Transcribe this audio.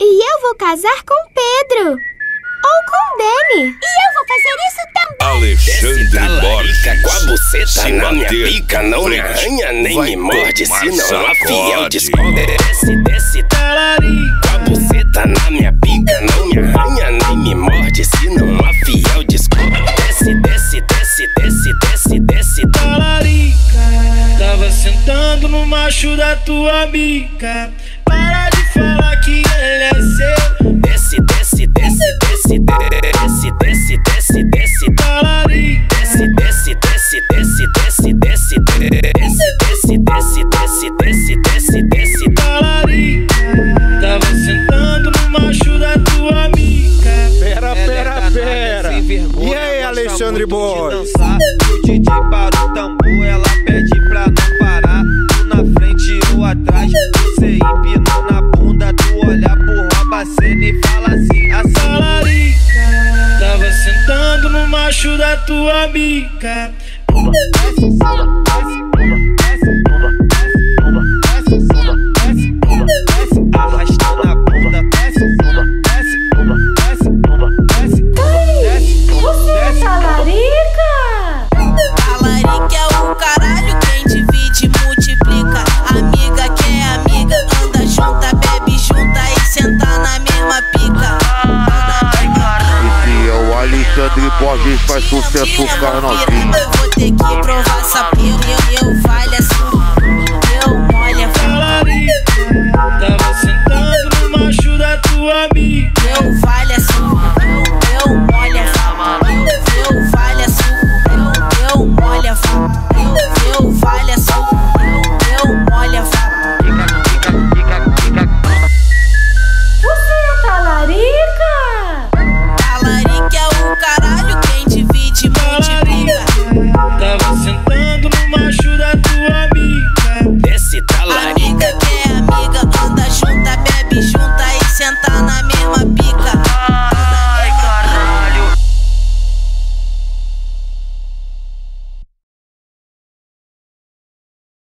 E eu vou casar com Pedro. Ou com Dani. E eu vou fazer isso também. Alexandre Borges. Com a buceta Se na minha pica, não me arranha nem me morde. Se não a fiel sacode. descobre. Desce, desce, talari. Com a buceta na minha pica, não me arranha nem me morde. Se não a fiel descobre. Desce, desce, desce, desce, desce, desce, talarica. Tava sentando no macho da tua bica. É seu. Desce, desce, desce, desce, desce, desce, desce, desce, Talarica. desce, desce, desce, desce, desce, desce, desce, desce, desce, desce, desce, desce, desce, Talarica. Tava sentando no macho da tua bica. Pera, pera, pera. E aí, Alexandre Borges? O DJ para o debaixo da tua bica. A gente faz sucesso, Carnalzinho. Eu vou ter que provar essa pena e eu, eu sua. meu molha, falaria. Tava sentando no macho da tua amiga. Eu sua. Eu molha, falaria. Sua. Eu molha, falaria. Eu